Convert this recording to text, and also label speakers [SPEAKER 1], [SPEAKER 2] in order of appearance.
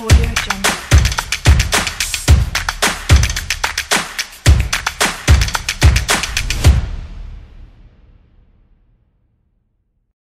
[SPEAKER 1] Audio Jungle.